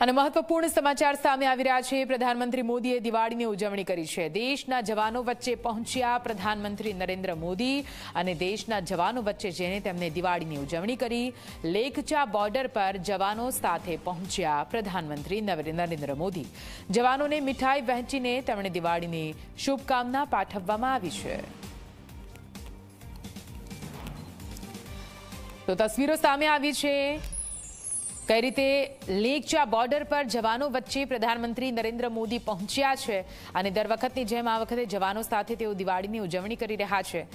અને મહત્વપૂર્ણ સમાચાર સામે આવી રહ્યા છે. પ્રધાનમંત્રી મોદીએ દિવાળીની ઉજવણી કરી છે. દેશના જવાનો વચ્ચે પહોંચ્યા પ્રધાનમંત્રી નરેન્દ્ર મોદી અને દેશના જવાનો વચ્ચે જેને તેમને દિવાળીની ઉજવણી કરી. લેખચા બોર્ડર પર જવાનો સાથે પહોંચ્યા પ્રધાનમંત્રી નરેન્દ્ર મોદી. જવાનોને મીઠાઈ વહેંચીને તેમણે દિવાળીની શુભકામના પાઠવવામાં આવી છે. તો તસવીરો સામે આવી છે. કઈ રીતે લેકચા બોર્ડર પર જવાનો વચ્ચે પ્રધાનમંત્રી નરેન્દ્ર મોદી પહોંચ્યા છે અને દર વખતની જેમ આ વખતે જવાનો સાથે તેઓ દિવાળીની ઉજવણી કરી રહ્યા છે.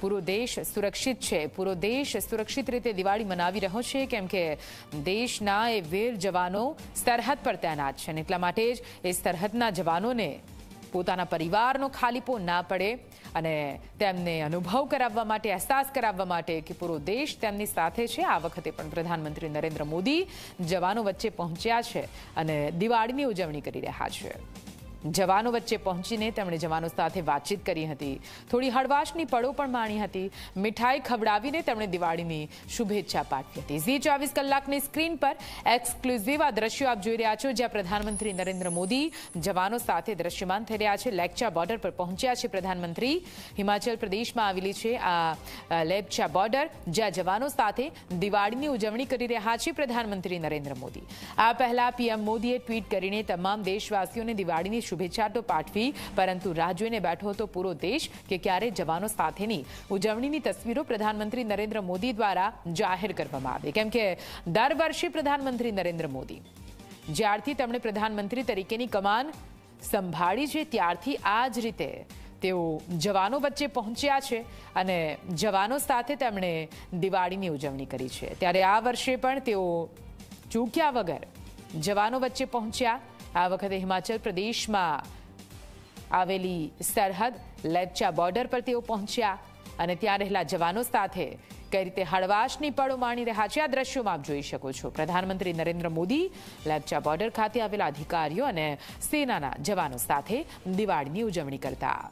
પૂરો દેશ સુરક્ષિત છે. પૂરો દેશ સુરક્ષિત રીતે દિવાળી મનાવી રહ્યો છે, કેમ કે દેશના એ વીર જવાનો સરહદ પર તૈનાત છે અને એટલા માટે જ એ સરહદના જવાનોને પોતાના પરિવારનો ખાલીપો ના પડે અને તેમને અનુભવ કરાવવા માટે, અહેસાસ કરાવવા માટે કે પૂરો દેશ તેમની સાથે છે. આ વખતે પણ પ્રધાનમંત્રી નરેન્દ્ર મોદી જવાનો વચ્ચે પહોંચ્યા છે અને દિવાળીની ઉજવણી કરી રહ્યા છે. જવાનો વચ્ચે પહોંચીને તેમણે જવાનો સાથે વાતચીત કરી હતી. થોડી હળવાશની પળો પણ માણી હતી. મીઠાઈ ખવડાવીને તેમણે દિવાળીની શુભેચ્છા પાઠવી હતી. ઝી ચોવીસ કલાકની સ્ક્રીન પર એક્સક્લુઝિવ આ દ્રશ્યો આપ જોઈ રહ્યા છો, જ્યાં પ્રધાનમંત્રી નરેન્દ્ર મોદી જવાનો સાથે દ્રશ્યમાન થઈ રહ્યા છે. લેકચા બોર્ડર પર પહોંચ્યા છે પ્રધાનમંત્રી. હિમાચલ પ્રદેશમાં આવેલી છે આ લેપચા બોર્ડર, જ્યાં જવાનો સાથે દિવાળીની ઉજવણી કરી રહ્યા છે પ્રધાનમંત્રી નરેન્દ્ર મોદી. આ પહેલા પીએમ મોદીએ ટ્વીટ કરીને તમામ દેશવાસીઓને દિવાળીની શુભેચ્છા તો પાઠવી, પરંતુ રાહ બેઠો હતો પૂરો દેશ કે ક્યારે જવાનો સાથેની ઉજવણીની તસવીરો પ્રધાનમંત્રી નરેન્દ્ર મોદી દ્વારા જાહેર કરવામાં આવે. કેમ કે દર વર્ષે પ્રધાનમંત્રી નરેન્દ્ર મોદી. જ્યારથી તેમણે પ્રધાનમંત્રી તરીકેની કમાન સંભાળી છે, ત્યારથી આ જ રીતે તેઓ જવાનો વચ્ચે પહોંચ્યા છે અને જવાનો સાથે તેમણે દિવાળીની ઉજવણી કરી છે. ત્યારે આ વર્ષે પણ તેઓ ચૂક્યા વગર જવાનો વચ્ચે પહોંચ્યા. આ વખતે હિમાચલ પ્રદેશમાં આવેલી સરહદ લેપચા બોર્ડર પર તેઓ પહોંચ્યા અને ત્યાં રહેલા જવાનો સાથે કઈ રીતે હળવાશની પળો માણી રહ્યા છે, આ દ્રશ્યોમાં આપ જોઈ શકો છો. પ્રધાનમંત્રી નરેન્દ્ર મોદી લેપચા બોર્ડર ખાતે આવેલા અધિકારીઓ અને સેનાના જવાનો સાથે દિવાળીની ઉજવણી કરતા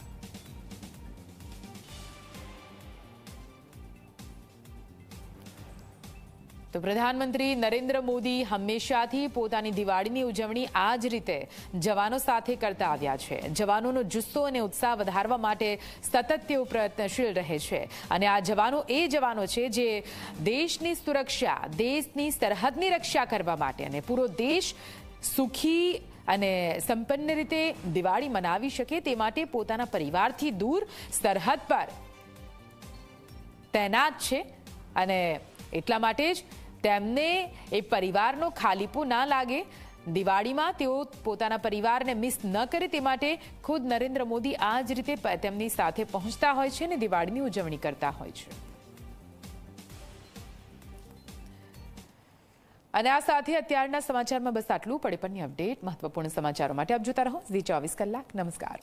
તો પ્રધાનમંત્રી નરેન્દ્ર મોદી હંમેશાથી પોતાની દિવાળીની ઉજવણી આ જ રીતે જવાનો સાથે કરતા આવ્યા છે. જવાનોનો જુસ્સો અને ઉત્સાહ વધારવા માટે સતત તેઓ પ્રયત્નશીલ રહે છે. અને આ જવાનો એ જવાનો છે જે દેશની સુરક્ષા, દેશની સરહદની રક્ષા કરવા માટે અને પૂરો દેશ સુખી અને સંપન્ન રીતે દિવાળી મનાવી શકે તે માટે પોતાના પરિવારથી દૂર સરહદ પર તૈનાત છે. અને એટલા માટે જ તેમને એ પરિવારનો ખાલીપો ના લાગે. દિવાળીમાં તેઓ પોતાના પરિવારને મિસ ન કરે તે માટે ખુદ નરેન્દ્ર મોદી આ જ રીતે તેમની સાથે પહોંચતા હોય છે અને દિવાળીની ઉજવણી કરતા હોય છે. અને આ સાથે અત્યારના સમાચારમાં બસ આટલું. પડે પણની અપડેટ મહત્વપૂર્ણ સમાચારો માટે આપ જોતા રહો ઝી ચોવીસ કલાક. નમસ્કાર.